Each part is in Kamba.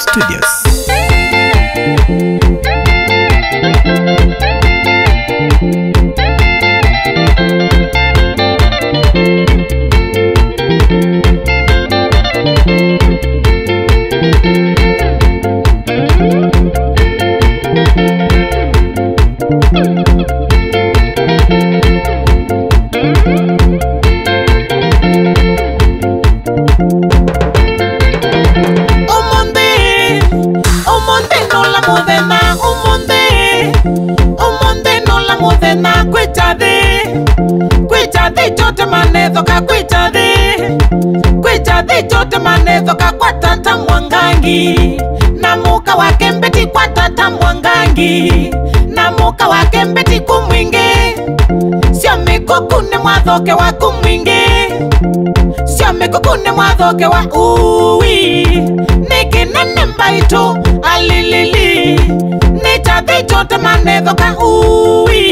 Studios. ũthenkwĩaĩ kwĩkyathĩ kotanethoka kwĩ kya thĩ kwĩkyathĩ kotmanethok kwa tama ngang na mũka wa kembeti kwa tatamwa ngangi na mũka wakembeti kũmwingĩ syomĩkũkũ nĩmwathokewa kumwingĩ syo mĩkũkũ nĩmwathokewa ũi nĩkĩnene mbaitũ alilĩli nĩkyathĩ kotnthk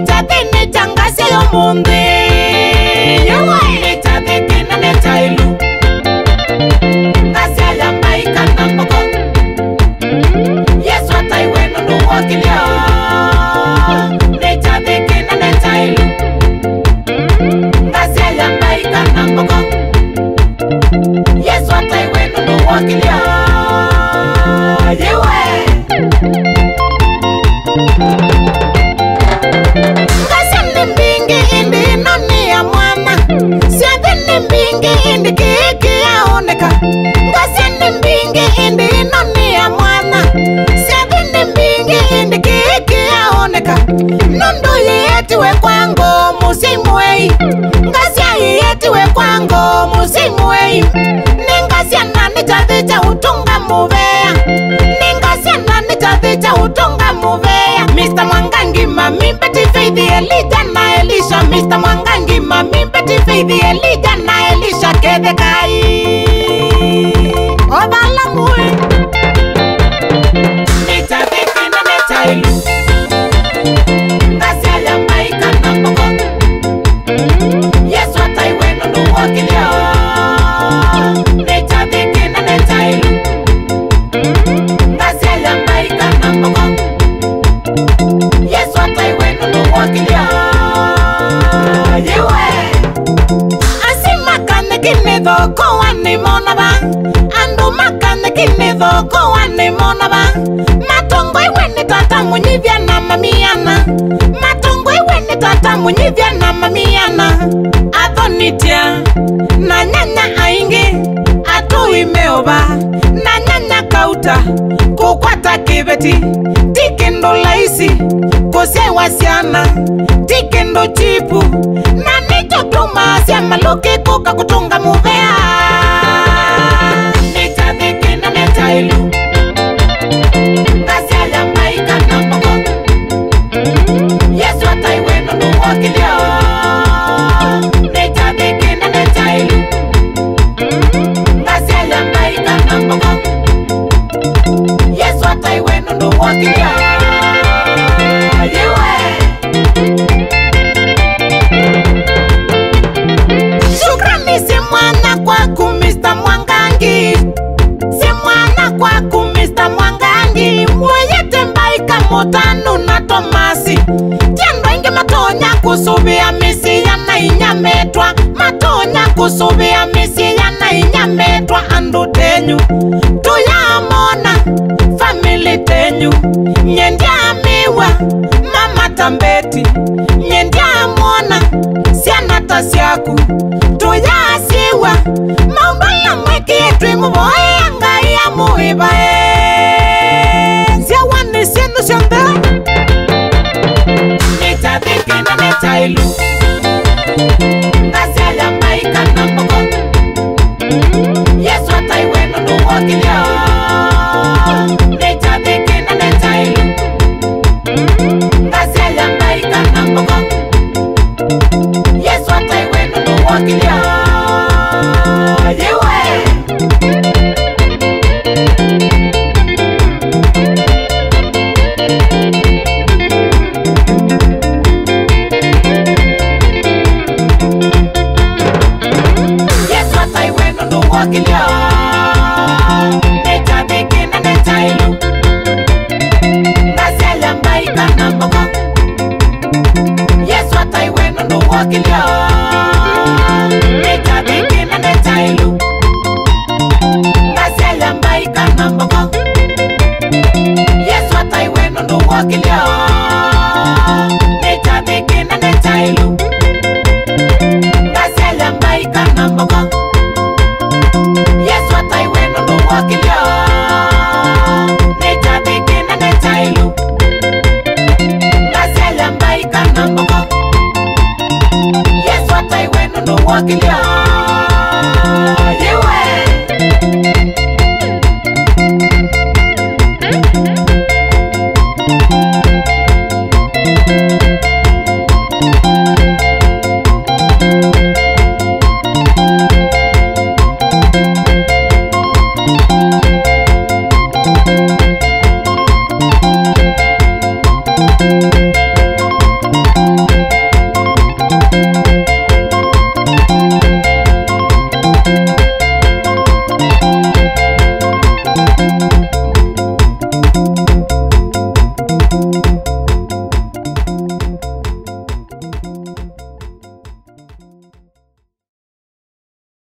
nitake netangaseyo monde yewa nitake tena netailu ngaseyayamaikanamboko yesu ataiwenonduwokilyo nitake tena netailu ngaseyayamaikanamboko yesu ataiwenonduwokilyo yewe Thank you. ngasya nĩ mbingĩ ĩndĩ ĩno nĩ a mwanya syatvĩ nĩ mbingĩ ĩndĩ kĩĩ kĩyaoneka nũndũ yĩetiwe kwa ngũũ mũsyĩi mũei ngasya yĩetĩwe kwa ngũũ mũsyĩi mũei nĩngasya na nĩtathĩkya ũtũnga mũvea nĩngasya na nĩ kathĩkya ũtũnga mũvea mĩstmwangangimamimbetĩfeithelija naelisa mĩstmangangimamibetĩfeithel Rebeca e ĩnĩthoko wanĩ monava. Matongoĩwe nĩtata mũnyivya na mamiana. Matongoĩwe nĩtata mũnyivya na mamana athonitya na nyanya aingĩ atũi meova na nyanya kauta kũkwata kĩveti ti kĩndũ laisi kũsewa syana ti kĩndũ kyipu na nĩtoklũmaasya malũkĩkũka kũtũnga mũka kusuvia misiya na inyametwa andu tenyu. Tuyamona famili tenyu. Nyendyamiwa mama tambeti. Nyendyamona syaku tuyasiwa maumbala mwekitwi muvoia ngai amuivae nziawani syenu syonthe nitathikina nitailu ngisakilia netabekena netailu ngasela mbaikana moko. Yesu ataiweno nduwakilia netabekena netailu ngasela mbaikana moko. Yesu ataiweno nduwakilia okilio netabikina netailu ngaselambaika mamboko yesu ataiwenu nuwokilio